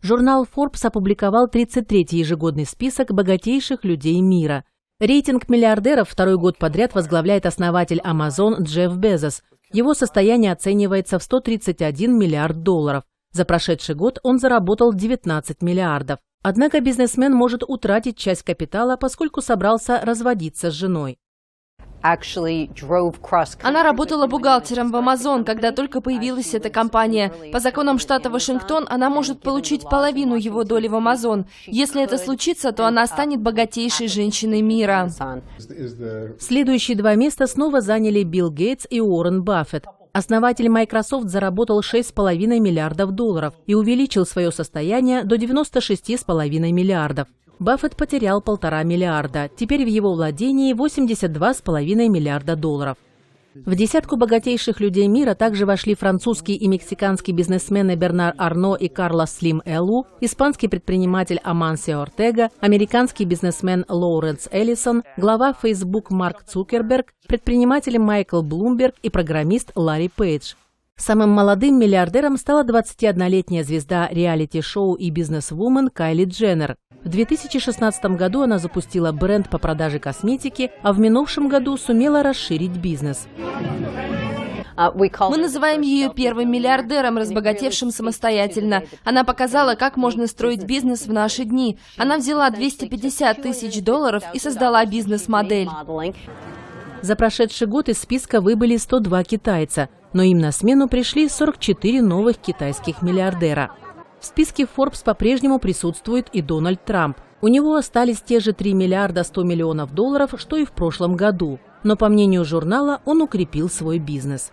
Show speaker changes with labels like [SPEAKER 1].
[SPEAKER 1] Журнал Forbes опубликовал 33-й ежегодный список богатейших людей мира. Рейтинг миллиардеров второй год подряд возглавляет основатель Amazon Джефф Безос. Его состояние оценивается в 131 миллиард долларов. За прошедший год он заработал 19 миллиардов. Однако бизнесмен может утратить часть капитала, поскольку собрался разводиться с женой.
[SPEAKER 2] Она работала бухгалтером в Amazon, когда только появилась эта компания. По законам штата Вашингтон она может получить половину его доли в Amazon. Если это случится, то она станет богатейшей женщиной мира.
[SPEAKER 1] Следующие два места снова заняли Билл Гейтс и Уоррен Баффет. Основатель Microsoft заработал 6,5 миллиардов долларов и увеличил свое состояние до 96,5 миллиардов. Баффет потерял полтора миллиарда. Теперь в его владении 82,5 миллиарда долларов. В десятку богатейших людей мира также вошли французский и мексиканский бизнесмены Бернар Арно и Карлос Слим Элу, испанский предприниматель Амансио Ортега, американский бизнесмен Лоуренс Эллисон, глава Facebook Марк Цукерберг, предприниматель Майкл Блумберг и программист Ларри Пейдж. Самым молодым миллиардером стала 21-летняя звезда реалити-шоу и бизнес-вумен Кайли Дженнер. В 2016 году она запустила бренд по продаже косметики, а в минувшем году сумела расширить бизнес.
[SPEAKER 2] Мы называем ее первым миллиардером, разбогатевшим самостоятельно. Она показала, как можно строить бизнес в наши дни. Она взяла 250 тысяч долларов и создала бизнес-модель.
[SPEAKER 1] За прошедший год из списка выбыли 102 китайца, но им на смену пришли 44 новых китайских миллиардера. В списке Forbes по-прежнему присутствует и Дональд Трамп. У него остались те же 3 миллиарда 100 миллионов долларов, что и в прошлом году. Но, по мнению журнала, он укрепил свой бизнес.